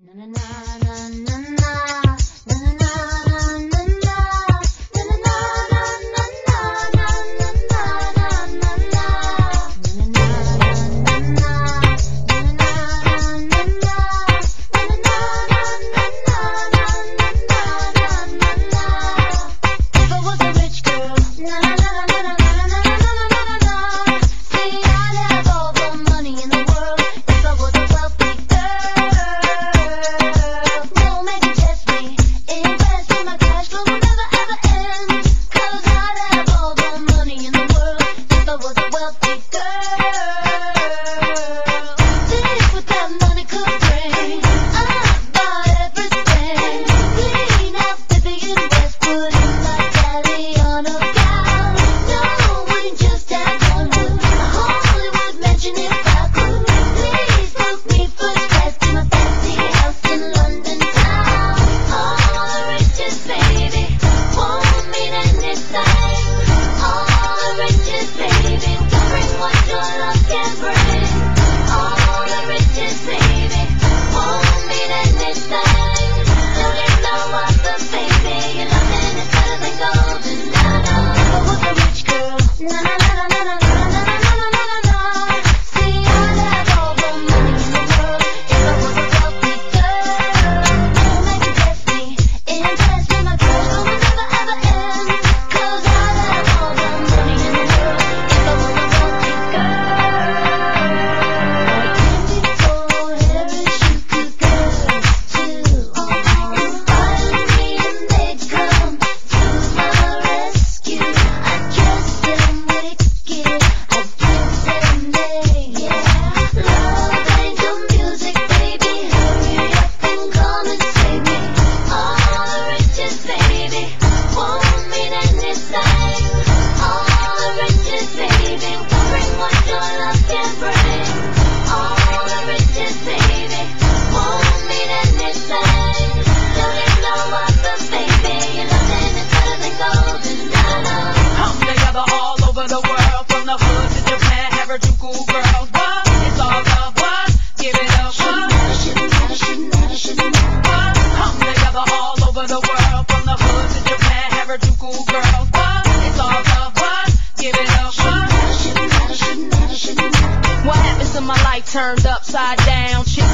Na, na, na,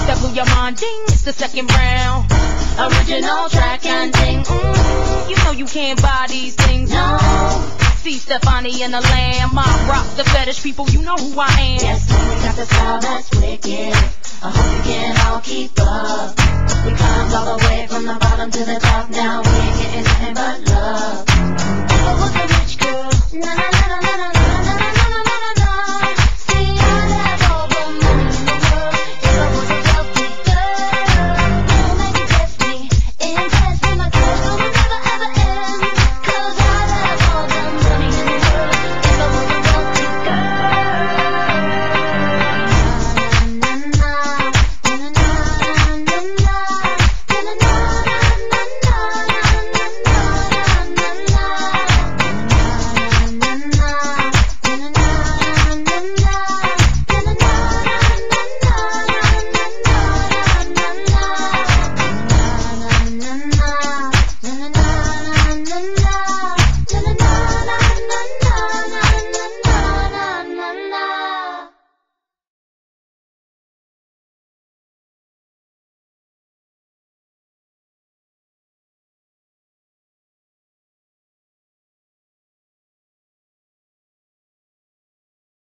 That blew your mind, ding, it's the second round. Original track and ding, mm, you know you can't buy these things, no. See Stefani and the Lamb, my rock, the fetish people, you know who I am. Yes, we got the style that's wicked. I hope you can all keep up. We climbed all the way from the bottom to the top.